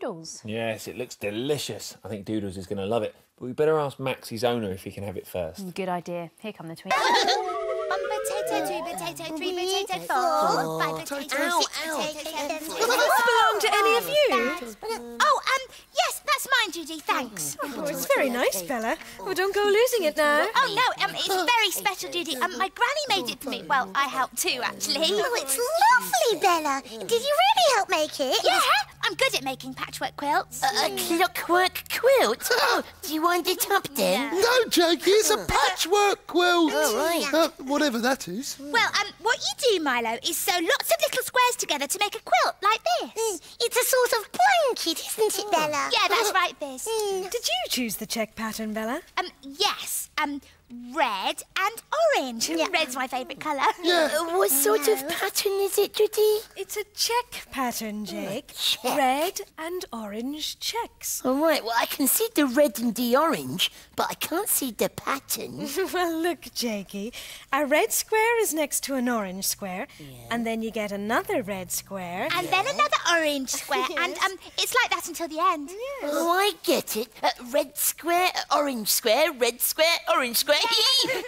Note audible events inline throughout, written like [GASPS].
Doodles. Yes, it looks delicious. I think Doodles is going to love it. But we better ask Maxie's owner if he can have it first. Good idea. Here come the twins. One potato, two potato, three potato, four, five potato, six potato, seven Does this belong to any of you? Oh, um, yes, that's mine, Judy, thanks. Oh, it's very nice, Bella. Oh, don't go losing it now. Oh, no, um, it's very special, Judy. Um, my granny made it for me. Well, I helped too, actually. Oh, it's [LAUGHS] lovely, Bella. Did you really help make it? Yeah, I'm good at making patchwork quilts. A clockwork quilt? [LAUGHS] Oh, do you wind it up then? No, Jakey, it's a [LAUGHS] patchwork quilt. Oh, right. Uh, whatever that is. Well, um, what you do, Milo, is sew lots of little squares together to make a quilt like this. It's a sort of blanket, isn't it, Bella? Yeah, that's [LAUGHS] right, Fizz. Did you choose the check pattern, Bella? Um, yes, um, red and orange. Red's my favourite colour. Yeah. Uh, what sort of pattern is it, Judy? It's a check pattern, Jake. Red and orange checks. All right, well, I can see the red and the orange, but I can't see the pattern. [LAUGHS] well, look, Jakey. A red square is next to an orange square, and then you get another red square. And then another orange square, [LAUGHS] and um, it's like that until the end. Oh, I get it. Uh, red square, orange square, red square, orange square.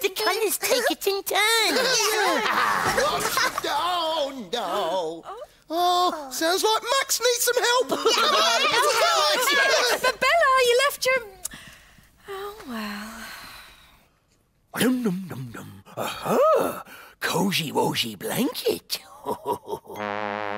the colours take it in turns. oh, no. Oh, sounds like Max needs some help. [LAUGHS] [LAUGHS] but Bella, you left your. Oh well. Num num num num. Aha! Cozy wozy blanket. [LAUGHS]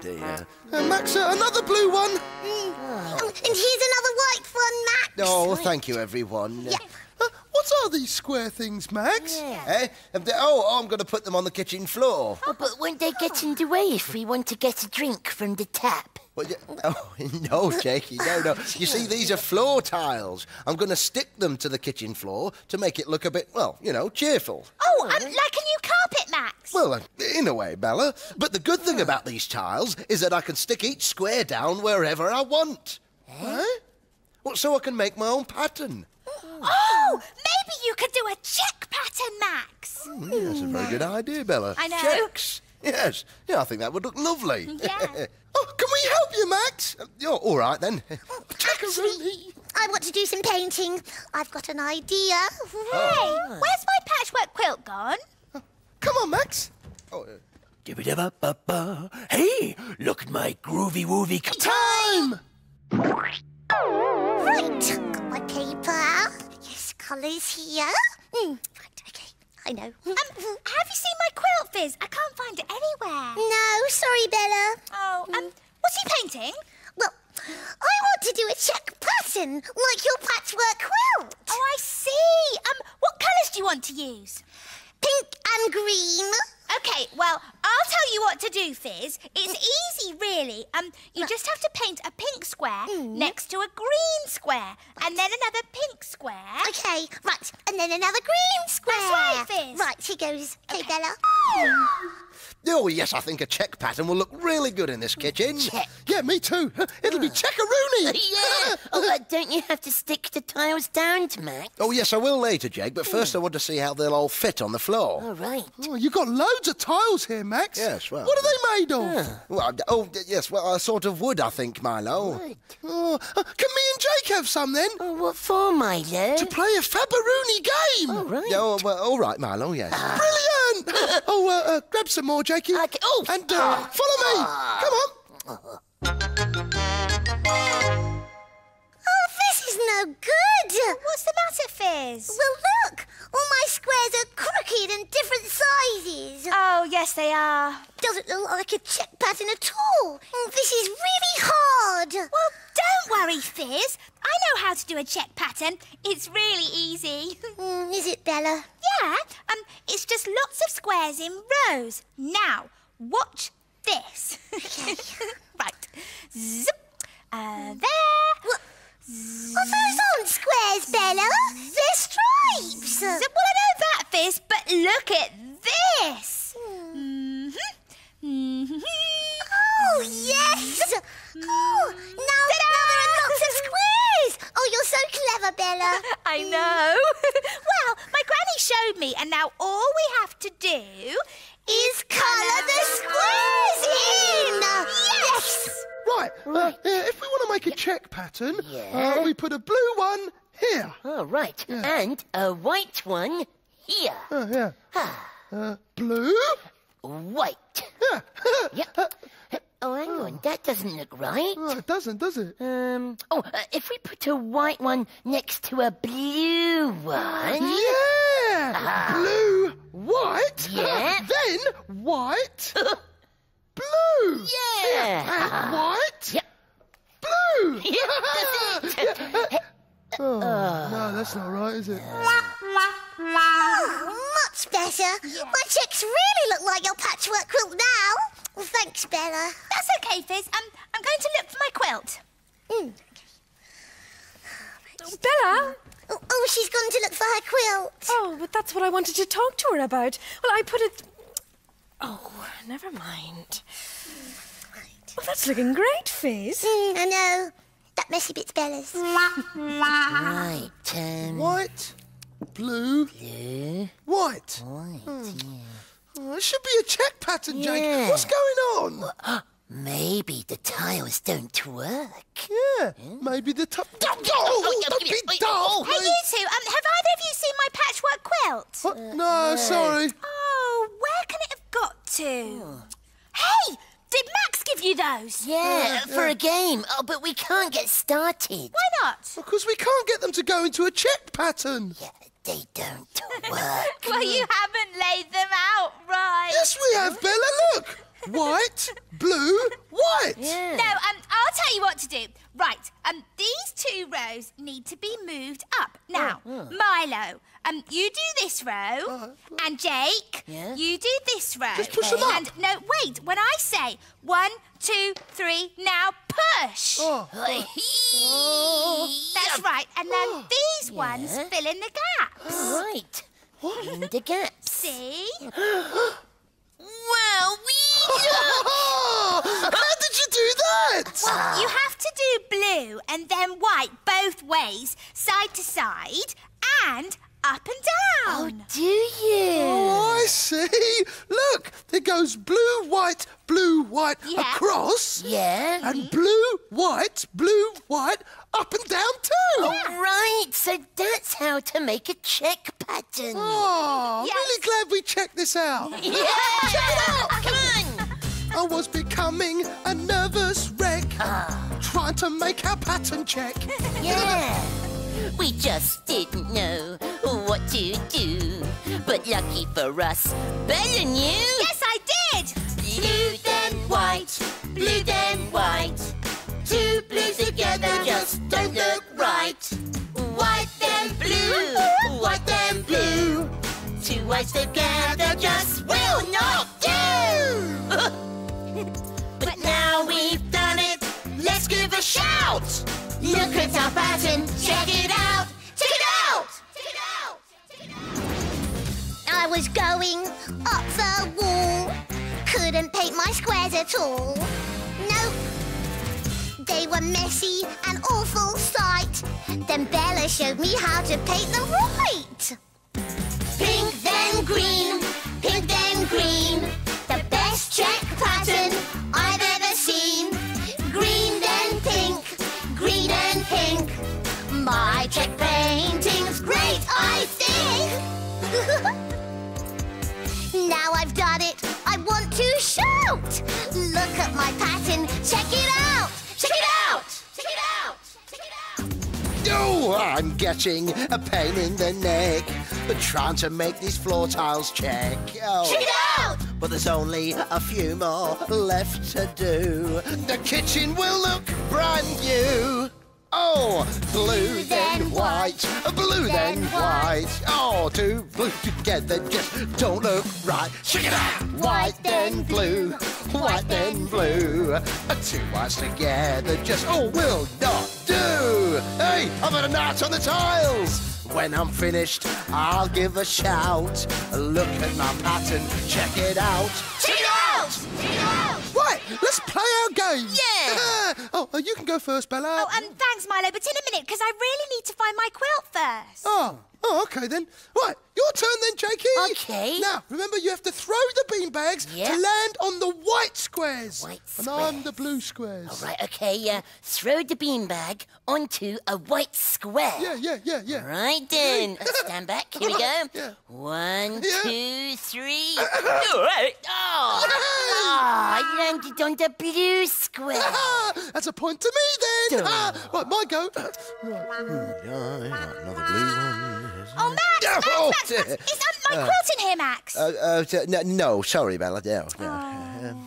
dear. Uh, Max, uh, another blue one. Oh, and here's another white one, Max. Oh, thank you, everyone. Yeah. Uh, what are these square things, Max? Eh? Um, they- oh, I'm going to put them on the kitchen floor. Oh, but won't they get in the way if we want to get a drink from the tap? Well, [LAUGHS] oh, no, Jakey, no, no. You see, these are floor tiles. I'm going to stick them to the kitchen floor to make it look a bit, well, you know, cheerful. Oh, um, like a new carpet, Max. Well, uh, in a way, Bella. But the good thing about these tiles is that I can stick each square down wherever I want. Eh? Well, so I can make my own pattern. Oh, maybe you could do a check pattern, Max. Mm, yeah, that's a very good idea, Bella. I know. Checks. Yes. Yeah, I think that would look lovely. Yeah. [LAUGHS] oh, can we help you, Max? Oh, all right, then. [LAUGHS] Checkaroonie. I want to do some painting. I've got an idea. Hey, where's my patchwork quilt gone? Come on, Max. Oh, uh. Hey, look at my groovy woovy. time! Right, got my paper. Yes, colours here. Mm, right, okay, I know. Um, have you seen my quilt, Fizz? I can't find it anywhere. No, sorry, Bella. Oh, um, what's he painting? Well, I want to do a check pattern like your patchwork quilt. Oh, I see. Um, what colours do you want to use? Pink and green. Okay, well, tell you what to do, Fizz. It's easy, really. Um, you just have to paint a pink square next to a green square, and then another pink square. Okay, right, and then another green square. right, Fizz. Right, here goes. Okay, Bella. [GASPS] Oh, yes, I think a check pattern will look really good in this kitchen. Check. Yeah, me too. [LAUGHS] It'll be checkaroony. [LAUGHS] yeah. [LAUGHS] Oh, uh, don't you have to stick the tiles down to Max? Oh, yes, I will later, Jake, but first I want to see how they'll all fit on the floor. All right. Oh, you got loads of tiles here, Max. Yes, well. What are they made of? Well, oh, yes, well, a sort of wood, I think, Milo. Good. Oh, uh, can me and Jake have some then? Oh, what for, Milo? To play a Fabberoonie game. All right. Yeah, oh, well, all right, Milo, yes. Brilliant! [LAUGHS] oh, uh, uh, grab some more, Jakey. Okay. Oh. And uh, follow me. Come on. Oh, this is no good. What's the matter, Fizz? Well, look. All my squares are crooked and different sizes. Oh, yes, they are. Doesn't look like a check pattern at all. Mm, This is really hard. Well, don't worry, Fizz. I know how to do a check pattern. It's really easy. [LAUGHS] Mm, is it, Bella? yeah, um, it's just lots of squares in rows. Now, watch this. [LAUGHS] right. Zip. Uh, there. Well, those aren't squares, Bella. They're stripes. Well, I know that, Fizz, but look at this. Mhm. Mhm. Oh, yes. Oh, now, now there are lots of squares. Oh, you're so clever, Bella. [LAUGHS] I know. [LAUGHS] well, my granny showed me, and now all we have to do Is if we want to make a check pattern, Yeah. uh, we put a blue one here. Oh, right. And a white one here. Uh, yeah. Uh, blue? White. Yeah. [LAUGHS] Yep. Oh, hang on. That doesn't look right. Oh, it doesn't, does it? Um. Oh, uh, if we put a white one next to a blue one. Yeah! Blue, white, [LAUGHS] Yeah. then white, [LAUGHS] blue. Yeah. Uh, white, Yep. Blue. Yeah. Oh, no, that's not right, is it? Oh, [LAUGHS] much better. My checks really look like your patchwork quilt now. Well, thanks, Bella. That's okay, Fizz. Um, I'm going to look for my quilt. Bella? Oh, oh, she's gone to look for her quilt. Oh, but that's what I wanted to talk to her about. Well, I put it. Oh, never mind. Well, that's looking great, Fizz. Mm, I know. That messy bit's Bella's. Right. Um. White, blue, Blue. white. White. Oh, it should be a check pattern, Jake. What's going on? [GASPS] Maybe the tiles don't work. Yeah, maybe the top. Oh, oh, don't be daft. Hey, you two, um, have either of you seen my patchwork quilt? What? No, sorry. Oh, where can it have got to? Hey, did Max give you those? Yeah, for a game. Oh, but we can't get started. Why not? Because we can't get them to go into a check pattern. Yeah, they don't work. [LAUGHS] Well, you haven't laid them out right. Yes, we have, Bella. Look. White, blue, white. Yeah. No, um, I'll tell you what to do. Right, um, these two rows need to be moved up. Now, Milo, um, you do this row, and Jake, Yeah? you do this row. Just push them up. And no, wait. When I say one, two, three, now push. Oh, [LAUGHS] That's right. And then these ones Yeah. fill in the gaps. Right. In the gaps. See? well, we. How did you do that? You have to do blue and then white both ways, side to side, and up and down. Oh, Do you? Oh, I see. Look, it goes blue, white, blue, white Yeah. across, Yeah. and blue, white, blue, white up and down too. Right, so that's how to make a check pattern. Oh, I'm Yes. really glad we checked this out. [LAUGHS] Yeah! Check it out. Come on! I was becoming a nervous wreck, ah. trying to make our pattern check. [LAUGHS] Yeah! We just didn't know what to do. But lucky for us, Bella knew! Yes, I did. Blue then white, blue then white. Two blues together just don't look right. White then blue, white then blue. Two whites together just will not do. [LAUGHS] but now we've done it, let's give a shout. Look at our pattern, check it out, was going up the wall. Couldn't paint my squares at all. Nope. They were messy, an awful sight. Then Bella showed me how to paint them right. Pink then green, pink then green. The best check check it out, check it out, check it out, check it out. Oh, I'm getting a pain in the neck, But trying to make these floor tiles check. Oh. Check it out! But there's only a few more left to do. The kitchen will look brand new. Oh, blue then white, oh, blue then white. Oh, two blue together just don't look right. Check it out. White then blue, white then blue. Two whites together just oh will not do. Hey, I've had a knot on the tiles. When I'm finished, I'll give a shout. Look at my pattern, check it out. Check it out! Check it out! Game. Yeah. [LAUGHS] oh, you can go first, Bella. Oh, um, thanks, Milo, but in a minute, because I really need to find my quilt first. Oh, oh, okay then. Right, your turn then, Jakey. Okay. Now, remember, you have to throw the beanbags Yeah. to land on the white squares. White And I'm the blue squares. All right, okay, uh, throw the beanbag onto a white square. Yeah, yeah, yeah, yeah. Right then. Uh, [LAUGHS] Stand back. Here we go. Yeah. One, Yeah. two, three. [LAUGHS] All right. Oh, oh, I landed on the blue square. Ah, [LAUGHS] that's a point to me then. Ah, right, my go. Another blue one. Oh, Max, Max, Oh, Max, Max. Is um, my quilt in here, Max? Uh, uh, no, no, sorry, Bella. No, no.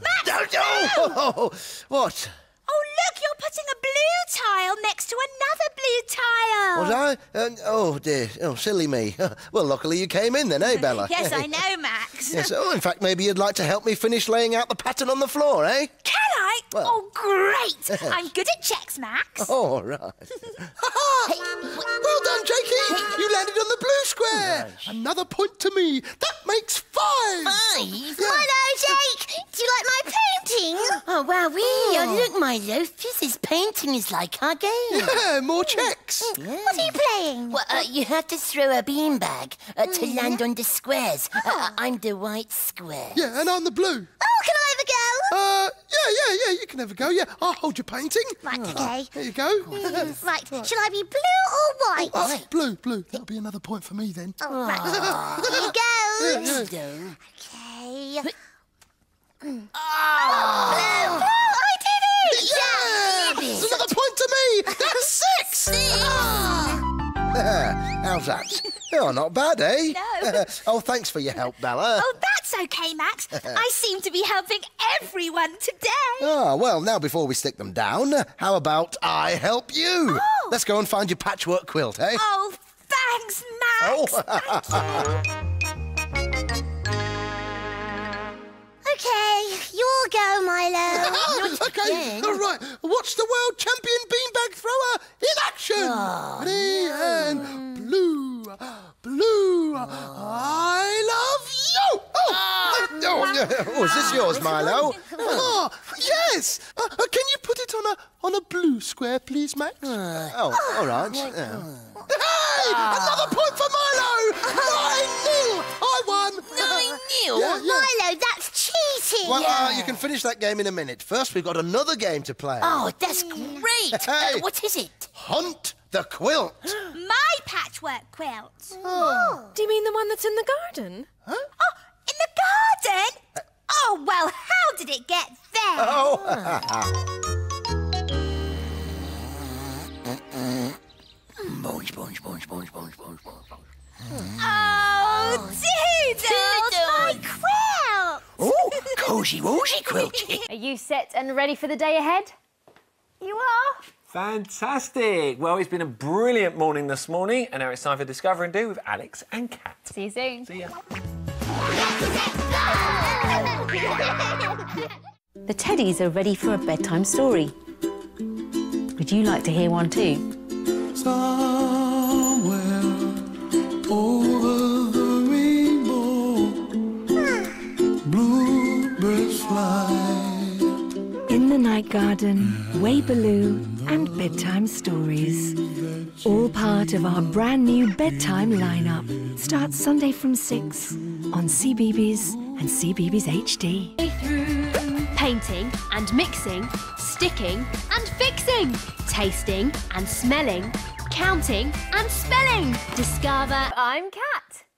Max, No, no! What? Oh, look, you're putting a blue tile next to another blue tile. Was I? Uh, oh, dear. Oh, silly me. [LAUGHS] well, luckily you came in then, eh, Bella? [LAUGHS] Yes, I [LAUGHS] know, Max. yes, oh, in fact, maybe you'd like to help me finish laying out the pattern on the floor, eh? Can I? Well- oh, great. [LAUGHS] I'm good at checks, Max. [LAUGHS] All right. [LAUGHS] well done, Jakey. You landed on the blue square. Another point to me. That makes five. Five? Milo, Jake, do you like my painting? Oh, wow, we oh. look, Milo, this painting is like our game. Yeah, more checks. What are you playing? Well, uh, you have to throw a beanbag uh, to land on the squares. Uh, I'm the white square. Yeah, and I'm the blue. Oh, can I have a go? Uh, yeah, yeah, yeah. You can have a go. Yeah, I'll hold your painting. Right, okay. There you go. Mm, [LAUGHS] right, shall I be blue or white? Oh, blue, blue. That'll be another point for me then. Oh, right. Here you go. [LAUGHS] So, Okay. Mm. Oh, I did it! Yeah! It's another point to me. That's [LAUGHS] six. How's that? Oh, not bad, eh? No. [LAUGHS] oh, thanks for your help, Bella. Oh, that's okay, Max. [LAUGHS] I seem to be helping everyone today. Ah, well, now before we stick them down, how about I help you? Oh. Let's go and find your patchwork quilt, eh? Oh, thanks, Max. Oh. Okay, your go, Milo. [LAUGHS] Ah, okay, all right. Watch the world champion beanbag thrower in action. Oh, Ready and blue, blue. I love you. Oh, oh, oh, is this yours, Milo? oh yes. Uh, uh, can you put it on a on a blue square, please, Max? Uh, oh, all right. Yeah. Hey, another point for Milo. [LAUGHS] Nine nil. I won. Nine nil? Yeah, yeah. Milo, that's cheating. Well, uh, you can finish that game in a minute. First, we've got another game to play. oh, that's great. [LAUGHS] Hey. Uh, what is it? Hunt the quilt. [GASPS] My patchwork quilt. Do you mean the one that's in the garden? Huh? Oh, in the garden? Oh, well, how did it get there? Oh, [LAUGHS] Bones, bones, bones, bones, bones, bones, bones, bones. Oh, Doodles, my quilt. Oh, cozy wozy quilt. [LAUGHS] Are you set and ready for the day ahead? You are? Fantastic. Well, it's been a brilliant morning this morning, and now it's time for Discover and Do with Alex and Kat. See you soon. See ya. The Teddies are ready for a bedtime story. Would you like to hear one too? In the Night Garden, Waybuloo, and Bedtime Stories. All part of our brand new bedtime lineup. Starts Sunday from 6 on CBeebies and CBeebies HD. Painting and mixing, sticking and fixing, tasting and smelling, counting and spelling. Discover I'm Kat.